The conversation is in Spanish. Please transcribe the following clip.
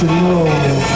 tenido